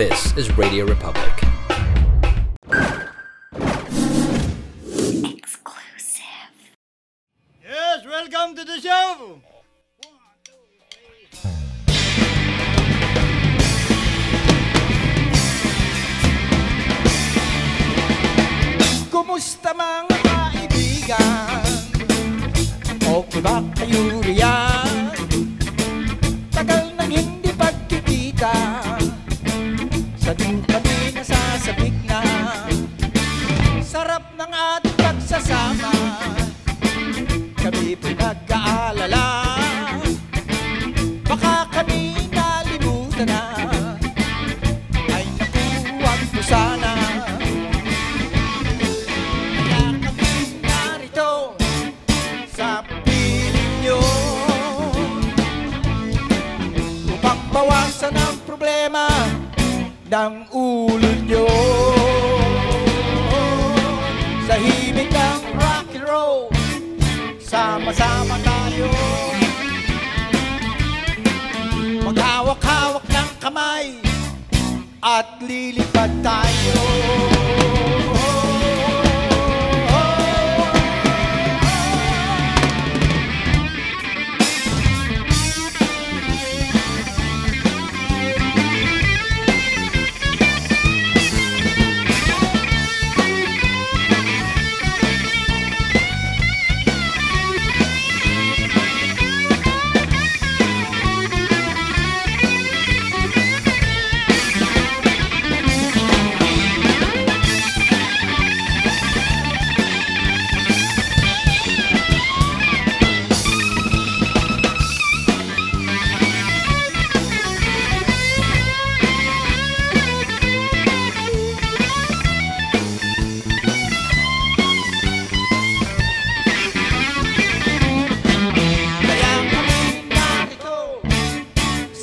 This is Radio Republic. Exclusive. Yes, welcome to the show! Kumusta mga kaibigan? Okay ba kayo riyan? Sarap ng ating pagsasama. Kami pinag-aalala Baka kami nalimutan na. Ay naku, wag mo sana. Kaya kami narito sa piling nyo Upang bawasan ang problema ng ulo nyo Sama-sama tayo. Maghawak-hawak ng kamay At lilipad tayo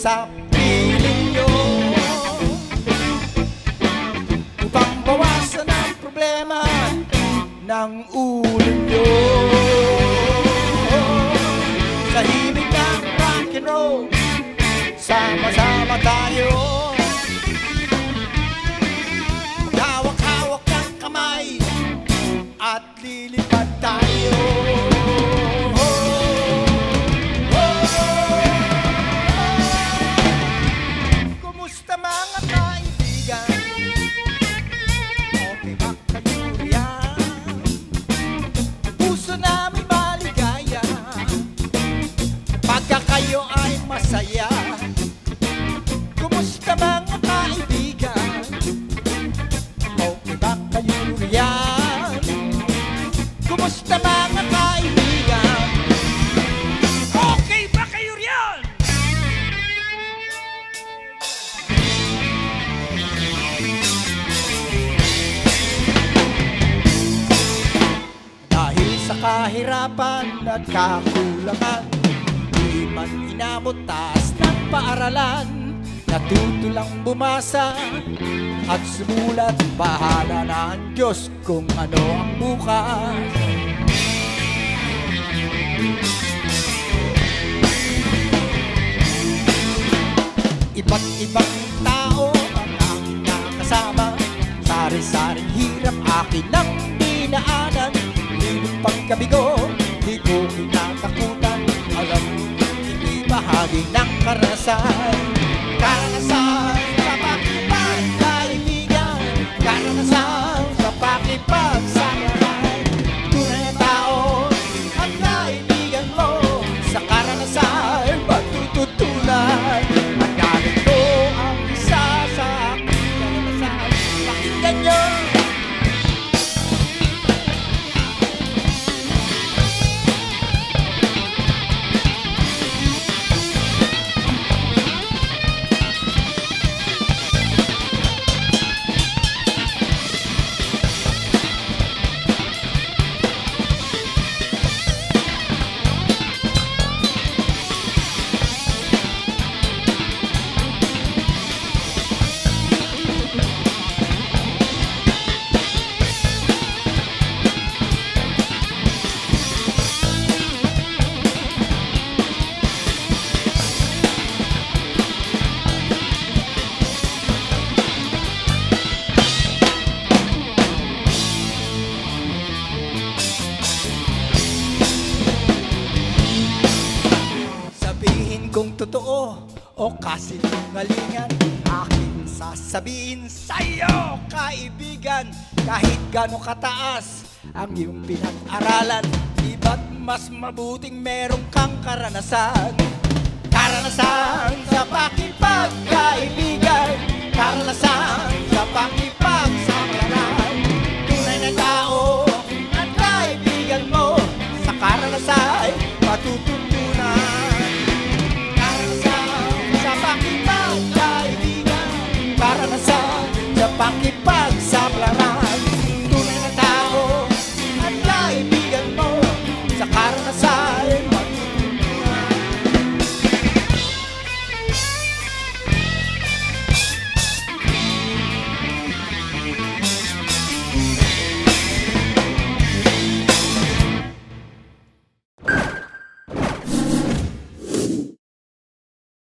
sa piling nyo. Upang bawasan ang problema ng ulo nyo. Sa himig ng rock and roll Sama-sama tayo. Hawak-hawak ng kamay At lilipad ay masaya Kumusta mga kaibigan? Okay ba kayo riyan? Kumusta mga kaibigan? Okay ba kayo riyan? Dahil sa kahirapan at kakulangan Di man inabot taas ng paaralan Natuto lang bumasa at sumulat Bahala na ang Diyos kung ano ang bukas. Iba't ibang tao ang aking nakasama Sari-saring hirap akin ang dinaanan. Hindi pagkabigo, di ko kinatakutan Alam mo, hindi bahagi ng o kasinungalingan Aking sasabihin sa'yo, kaibigan Kahit gano'ng kataas ang iyong pinag-aralan Di ba't mas mabuting meron kang Karanasan